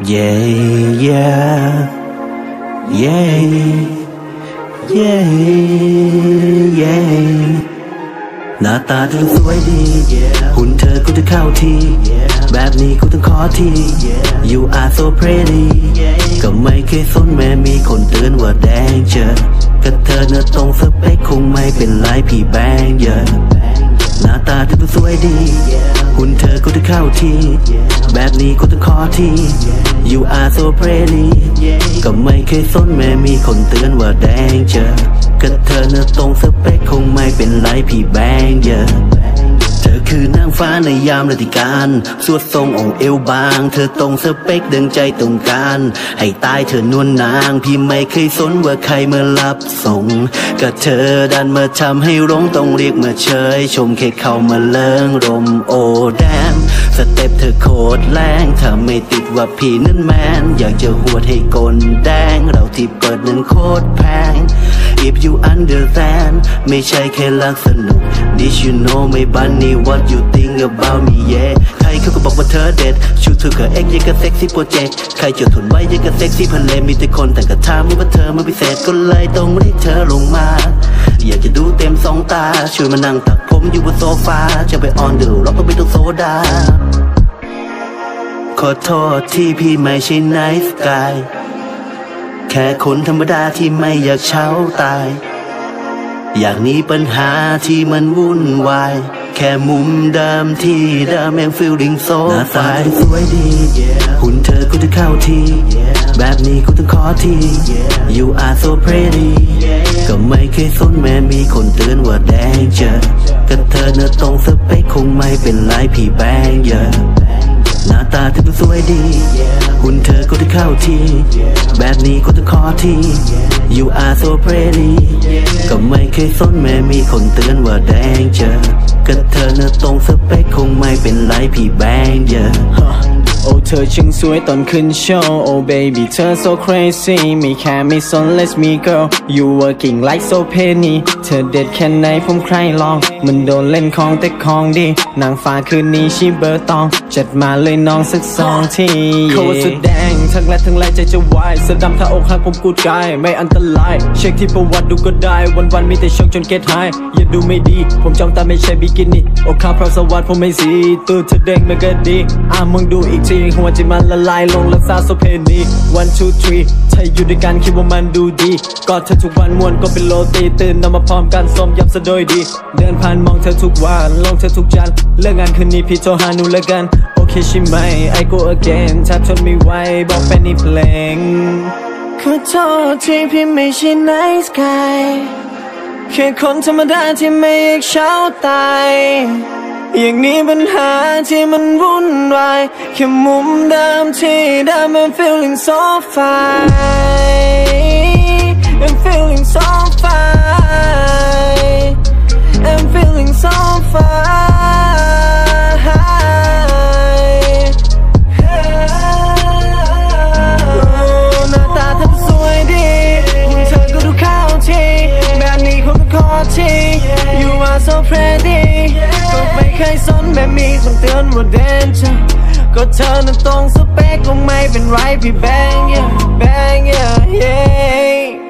Yeah, yeah, yeah, yeah, yeah หน้าตาเธอสวยดี หุ่นเธอก็จะเข้าทีแบบนี้กูต้องขอที You are so pretty ก็ไม่เคยสนแม้มีคนเตือนว่าแดงเจอกับเธอเนื้อตรงสเปคคงไม่เป็นไรพี่แบงเยอะ น้าตาเธอก็สวยดี หุ่นเธอก็จะเข้าที แบบนี้ก็ต้องขอที You are so pretty ก็ไม่เคยสนแม้มีคนเตือนว่าแดงเจอกับเธอเนื้อตรงสเปคคงไม่เป็นไรพี่แบงเยอะ คือนางฟ้าในยามฤติการสวดทรงองค์เอวบาง เธอตรงสเปคดึงใจตรงการ ให้ตายเธอนวลนาง พี่ไม่เคยสนว่าใครเมารับส่งก็เธอดันมาทำให้ร้องต้องเรียกมาเชย ชมแค่เข้ามาเลิงรมโอแดมสเต็ปเธอโคตรแรงถ้าไม่ติดว่าพี่นั้นแมนอยากจะหวดให้กลแดง เราที่เปิดนั้นโคตรแพง If you understand ไม่ใช่แค่ลักสนุก Did you know ไม่บันนี่ what you think about me yeah ใครเขาก็บอกว่าเธอเด็ดชูเธอกับเอ็กยังกับเซ็กซี่โปรเจกต์ใครจะทนไว้ยังกับเซ็กซี่พันเลมีแต่คนแต่งกระทำว่าเธอมันพิเศษก็เลยต้องเรียกเธอลงมาอยากจะดูเต็มสองตาช่วยมานั่งตักผมอยู่บนโซฟาจะไป on the rock ต้องไปต้องโซดาขอโทษที่พี่ไม่ใช่ nice guy แค่คนธรรมดาที่ไม่อยากเช้าตาย อยากหนีปัญหาที่มันวุ่นวาย แค่มุมเดิมที่เดิมยัง feeling so หน้าตาเธอสวยดี หุ่นเธอก็จะเข้าทีแบบนี้กูต้องขอที You are so pretty ก็ไม่เคยสนแม้มีคนเตือนว่าแดงเจอกับเธอเนื้อตรงสเปคคงไม่เป็นไรพี่แบงเยอะ หน้าตาเธอดูสวยดีหุ่นเธอก็จะเข้าทีแบบนี้ก็ต้องขอที You are so pretty ก็ไม่เคยสนแม้มีคนเตือนว่าแดงเจอกับเธอเนื้อตรงสเปคคงไม่เป็นไรพี่แบงเยอะ โอ้เธอช่างสวยตอนขึ้นโชว์ Oh baby เธอ so crazy ไม่แค่ไม่สน let's me girl you working like so penny เธอเด็ดแค่ไหนผมใครลอง มันโดนเล่นของแต่ของดี นางฟ้าคืนนี้ชีเบอร์ตอง จัดมาเลยน้องสักสองทีโคตรแสดงทั้งแรกทั้งแรกใจจะวายสะดำถ้าอกหักผมกูดกาย ไม่อันตราย เช็คที่ประวัติดูก็ได้ วันวันมีแต่ช็อกจนเก็ตไฮอย่าดูไม่ดี ผมจ้องตาไม่ใช่บิกินี่อกข้าพระสวัสดิ์ผมไม่สีตัวเธอเด้งไม่ก็ดี อะมึงดูอีกทีหัวใจมันละลายลงรักษาโซเพนี one two three ใช่อยู่ด้วยกันคิดว่ามันดูดีกอดเธอทุกวันมวนก็เป็นโลตีตื่นนำมาพร้อมกันสมยำซะโดยดี เดินผ่านมองเธอทุกวันลงเธอทุกจันทร์เลิกงานคืนนี้พี่โทรหาหนูแล้วกัน โอเคใช่ไหม I go again ถ้าทนไม่ไหวบอกแฟนนี่เพลงขอโทษที่พี่ไม่ใช่ nice guy แค่คนธรรมดาที่ไม่อยากเช้าตาย อย่างนี้ปัญหาที่มันวุ่นวายแค่มุมเดิมที่เดิม I'm feeling so fine I'm feeling so fine I'm feeling so fine หน้าตาเธอสวยดีหุ่นเธอก็ดูเข้าทีแบบนี้คงต้องขอที You are so pretty เคยสนแบบมีคนเตือนว่าเด่นชาก็เธอนั้นตรงสเปคคงไม่เป็นไรพี่แบง yeah bang yeah yeah